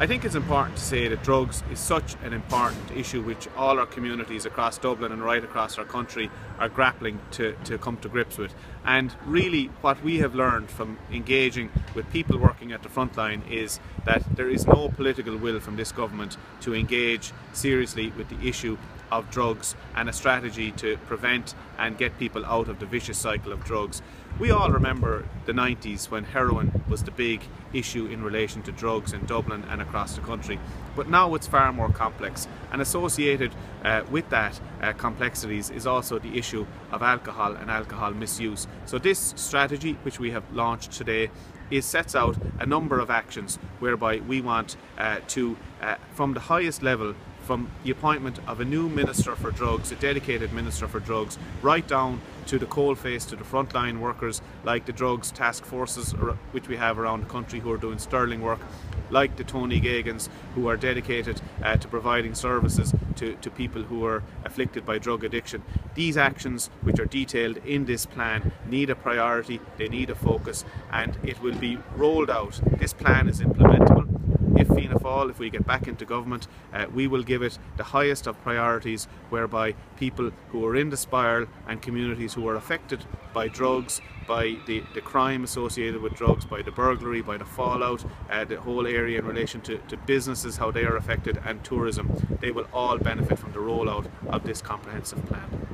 I think it's important to say that drugs is such an important issue which all our communities across Dublin and right across our country are grappling to, to come to grips with. And really what we have learned from engaging with people working at the front line is that there is no political will from this government to engage seriously with the issue of drugs and a strategy to prevent and get people out of the vicious cycle of drugs. We all remember the 90s when heroin was the big issue in relation to drugs in Dublin and across the country. But now it's far more complex and associated uh, with that uh, complexities is also the issue of alcohol and alcohol misuse. So this strategy which we have launched today is sets out a number of actions whereby we want uh, to, uh, from the highest level, from the appointment of a new Minister for Drugs, a dedicated Minister for Drugs, right down to the coalface, to the frontline workers like the drugs task forces which we have around the country who are doing sterling work, like the Tony Geoghegan's who are dedicated uh, to providing services to, to people who are afflicted by drug addiction. These actions which are detailed in this plan need a priority, they need a focus and it will be rolled out. This plan is implementable if Fianna Fáil, if we get back into government, uh, we will give it the highest of priorities whereby people who are in the spiral and communities who are affected by drugs, by the, the crime associated with drugs, by the burglary, by the fallout, uh, the whole area in relation to, to businesses, how they are affected and tourism, they will all benefit from the rollout of this comprehensive plan.